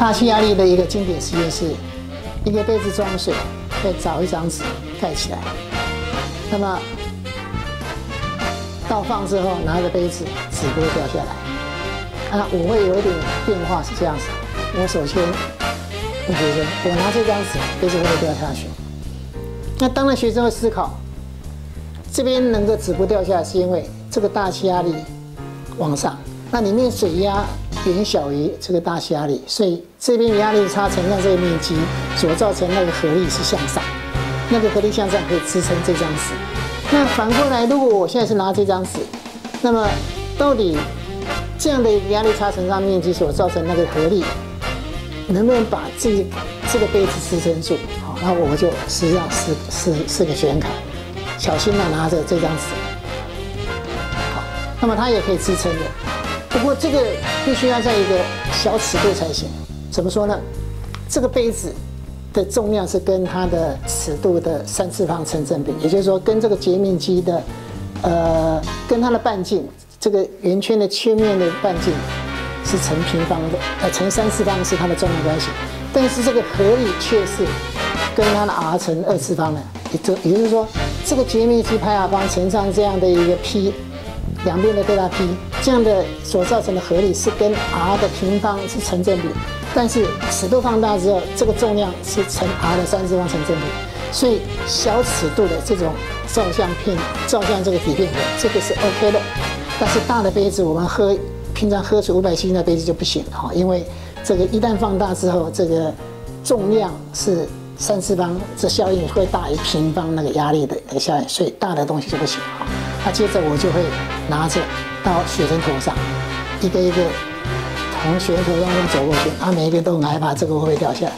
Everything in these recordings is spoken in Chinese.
大气压力的一个经典实验是，一个杯子装水，再找一张纸盖起来，那么倒放之后，拿着杯子，纸不会掉下来。啊，我会有一点变化是这样子，我首先问学生，我拿这张纸，杯子会不会掉下去？那当然学生会思考，这边能够纸不掉下来，是因为这个大气压力往上，那里面水压。远小于这个大气压力，所以这边压力差乘上这个面积所造成那个合力是向上，那个合力向上可以支撑这张纸。那反过来，如果我现在是拿这张纸，那么到底这样的压力差乘上面积所造成那个合力，能不能把这这个杯子支撑住？好，那我就实际上是是是个显卡，小心的拿着这张纸，好，那么它也可以支撑的。不过这个必须要在一个小尺度才行。怎么说呢？这个杯子的重量是跟它的尺度的三次方成正比，也就是说，跟这个截面积的，呃，跟它的半径，这个圆圈的切面的半径是成平方的，呃，成三次方是它的重量关系。但是这个合力却是跟它的 r 乘二次方的，也就也就是说，这个截面积派 r 方乘上这样的一个 p。两边的贝塔 p 这样的所造成的合力是跟 r 的平方是成正比，但是尺度放大之后，这个重量是乘 r 的三次方成正比，所以小尺度的这种照相片、照相这个底片这个是 OK 的，但是大的杯子我们喝平常喝水五百 cc 的杯子就不行哈，因为这个一旦放大之后，这个重量是三次方，这效应会大于平方那个压力的那个效应，所以大的东西就不行哈。那接着我就会拿着到学生头上，一个一个从学生头上走过去，他每一个都很害怕这个会不会掉下来，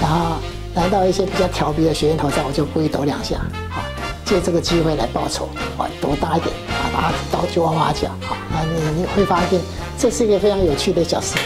然后来到一些比较调皮的学生头上，我就故意抖两下，啊，借这个机会来报仇，啊，抖大一点，啊，把刀就哇哇叫，啊，那你你会发现这是一个非常有趣的小事。